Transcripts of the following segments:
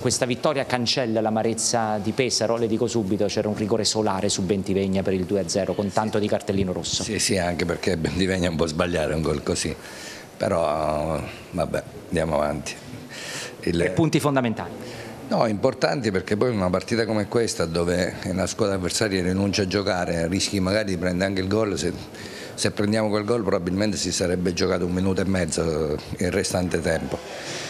Questa vittoria cancella l'amarezza di Pesaro, le dico subito, c'era un rigore solare su Bentivegna per il 2-0 con tanto di cartellino rosso. Sì, sì, anche perché Bentivegna può sbagliare un gol così, però vabbè, andiamo avanti. Il... E punti fondamentali? No, importanti perché poi in una partita come questa dove la squadra avversaria rinuncia a giocare, rischi magari di prendere anche il gol, se, se prendiamo quel gol probabilmente si sarebbe giocato un minuto e mezzo il restante tempo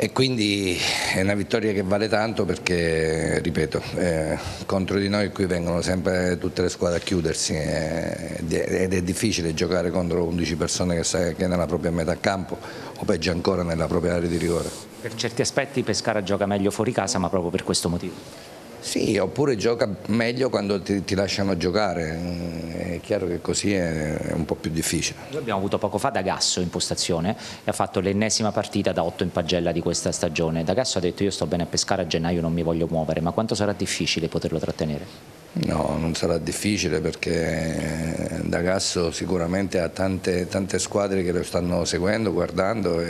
e quindi è una vittoria che vale tanto perché, ripeto, eh, contro di noi qui vengono sempre tutte le squadre a chiudersi eh, ed è difficile giocare contro 11 persone che, sai, che è nella propria metà campo o peggio ancora nella propria area di rigore. Per certi aspetti Pescara gioca meglio fuori casa ma proprio per questo motivo. Sì, oppure gioca meglio quando ti, ti, lasciano giocare, mm, è chiaro che così è, è, un po' più difficile. Noi abbiamo avuto poco fa D'Agasso in postazione e ha fatto l'ennesima partita da 8 in pagella di questa stagione. D'Agasso ha detto io sto bene a pescare a gennaio, non mi voglio muovere, ma quanto sarà difficile poterlo trattenere? No, non sarà difficile perché D'Agasso sicuramente ha tante, tante, squadre che lo stanno seguendo, guardando,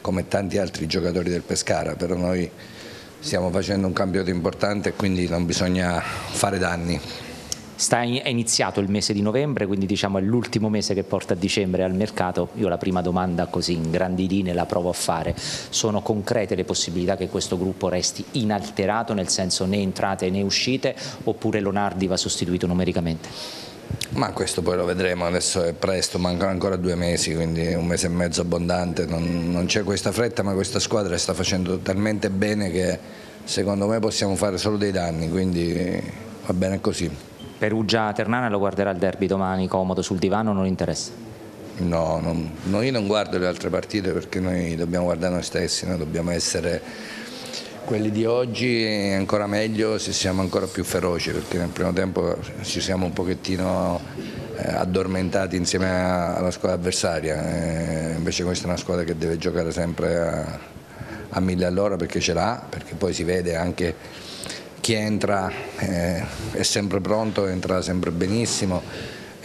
come tanti altri giocatori del Pescara, però noi stiamo facendo un campionato importante e quindi non bisogna fare danni. Sta, è iniziato il mese di novembre, quindi diciamo è l'ultimo mese che porta a dicembre al mercato. Io la prima domanda così in grandi linee la provo a fare. Sono concrete le possibilità che questo gruppo resti inalterato, nel senso né entrate né uscite, oppure Lonardi va sostituito numericamente? Ma questo poi lo vedremo, adesso è presto, mancano ancora due mesi, quindi un mese e mezzo abbondante, non, non c'è questa fretta ma questa squadra sta facendo talmente bene che secondo me possiamo fare solo dei danni, quindi va bene così. Perugia-Ternana lo guarderà il derby domani comodo sul divano, non interessa? No, non, no, io non guardo le altre partite perché noi dobbiamo guardare noi stessi, noi dobbiamo essere quelli di oggi è ancora meglio se siamo ancora più feroci perché nel primo tempo ci siamo un pochettino eh, addormentati insieme alla squadra avversaria, eh, invece questa è una squadra che deve giocare sempre a, a mille all'ora perché ce l'ha, perché poi si vede anche chi entra eh, è sempre pronto, entra sempre benissimo.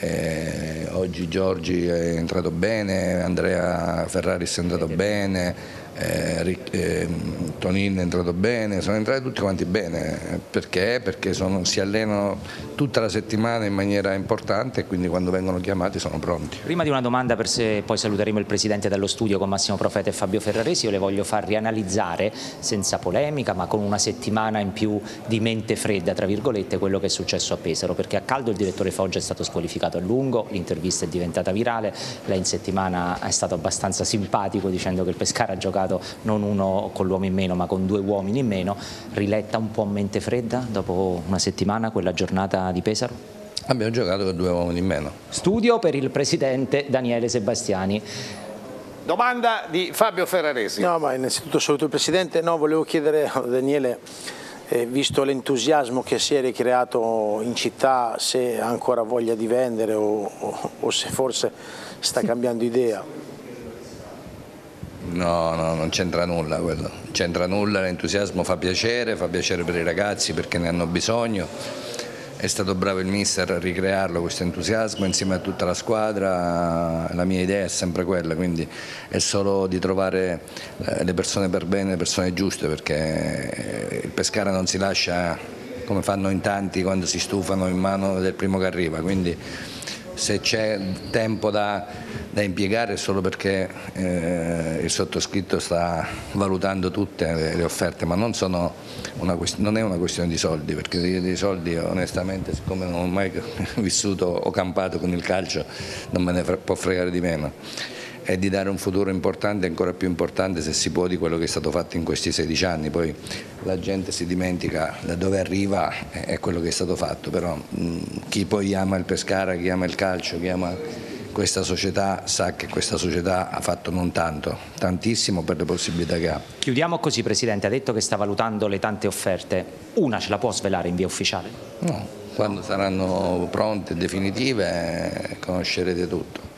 Eh, oggi Giorgi è entrato bene, Andrea Ferraris è entrato bene, eh, eh, Tonin è entrato bene, sono entrati tutti quanti bene, perché? Perché sono, si allenano tutta la settimana in maniera importante e quindi quando vengono chiamati sono pronti. Prima di una domanda per se poi saluteremo il Presidente dello studio con Massimo Profeta e Fabio Ferraresi, io le voglio far rianalizzare senza polemica ma con una settimana in più di mente fredda tra virgolette quello che è successo a Pesaro perché a caldo il direttore Foggia è stato squalificato a lungo, l'intervista è diventata virale, lei in settimana è stato abbastanza simpatico dicendo che il Pescara ha giocato giocato non uno con l'uomo in meno ma con due uomini in meno, riletta un po' a mente fredda dopo una settimana quella giornata di Pesaro? Abbiamo giocato con due uomini in meno. Studio per il presidente Daniele Sebastiani. Domanda di Fabio Ferraresi. No, ma innanzitutto saluto il Presidente. No, volevo chiedere a Daniele, eh, visto l'entusiasmo che si è ricreato in città, se ha ancora voglia di vendere o, o, o se forse sta cambiando idea. No, no, non c'entra nulla quello, c'entra nulla, l'entusiasmo fa piacere, fa piacere per i ragazzi perché ne hanno bisogno. È stato bravo il mister a ricrearlo questo entusiasmo insieme a tutta la squadra, la mia idea è sempre quella, quindi è solo di trovare eh, le persone per bene, le persone giuste perché il Pescara non si lascia come fanno in tanti quando si stufano in mano del primo che arriva, quindi se c'è tempo da, da, impiegare è solo perché eh, il sottoscritto sta valutando tutte le, le offerte, ma non, una, non, è una questione di soldi, perché dei soldi onestamente siccome non ho mai vissuto o campato con il calcio non me ne può fregare di meno e di dare un futuro importante, ancora più importante se si può di quello che è stato fatto in questi 16 anni, poi la gente si dimentica da dove arriva e quello che è stato fatto, però chi poi ama il Pescara, chi ama il calcio, chi ama questa società sa che questa società ha fatto non tanto, tantissimo per le possibilità che ha. Chiudiamo così Presidente, ha detto che sta valutando le tante offerte, una ce la può svelare in via ufficiale? No, quando saranno pronte e definitive conoscerete tutto.